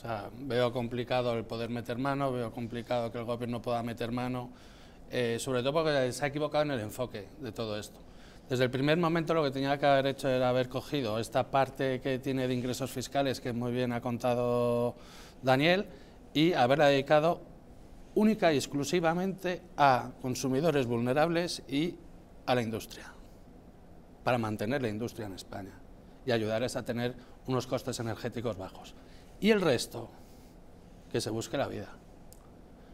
O sea, veo complicado el poder meter mano, veo complicado que el gobierno pueda meter mano, eh, sobre todo porque se ha equivocado en el enfoque de todo esto. Desde el primer momento lo que tenía que haber hecho era haber cogido esta parte que tiene de ingresos fiscales, que muy bien ha contado Daniel, y haberla dedicado única y exclusivamente a consumidores vulnerables y a la industria, para mantener la industria en España y ayudarles a tener unos costes energéticos bajos. Y el resto, que se busque la vida.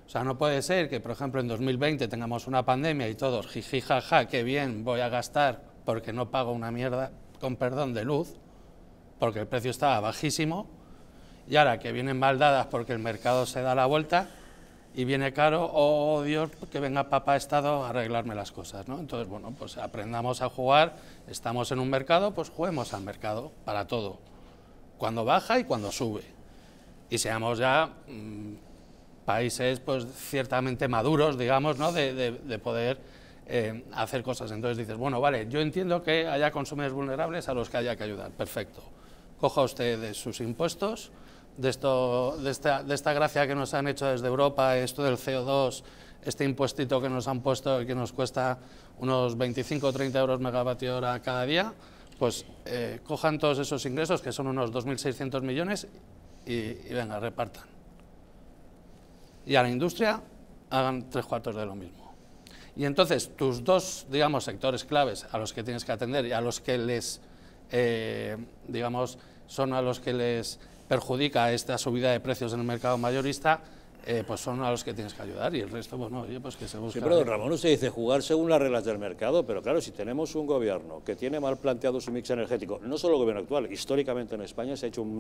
O sea, no puede ser que, por ejemplo, en 2020 tengamos una pandemia y todos, jiji, jaja, qué bien, voy a gastar porque no pago una mierda, con perdón, de luz, porque el precio estaba bajísimo, y ahora que vienen mal dadas porque el mercado se da la vuelta y viene caro, oh Dios, que venga papá Estado a arreglarme las cosas, ¿no? Entonces, bueno, pues aprendamos a jugar, estamos en un mercado, pues juguemos al mercado para todo, cuando baja y cuando sube. Y seamos ya mm, países, pues ciertamente maduros, digamos, ¿no? de, poder eh, hacer cosas. Entonces dices, bueno, vale, yo entiendo que haya consumidores vulnerables a los que haya que ayudar, perfecto. Coja usted de sus impuestos, de, esto, de, esta, de esta gracia que nos han hecho desde Europa, esto del CO2, este impuestito que nos han puesto y que nos cuesta unos 25 o 30 euros megavatio hora cada día, pues eh, cojan todos esos ingresos, que son unos 2.600 millones, y, y, venga, repartan. Y a la industria hagan tres cuartos de lo mismo. Y entonces tus dos, digamos, sectores claves a los que tienes que atender y a los que les, eh, digamos, son a los que les perjudica esta subida de precios en el mercado mayorista, eh, pues son a los que tienes que ayudar y el resto, bueno, oye, pues que se busca. Sí, pero don Ramón, usted dice jugar según las reglas del mercado, pero claro, si tenemos un gobierno que tiene mal planteado su mix energético, no solo el gobierno actual, históricamente en España se ha hecho un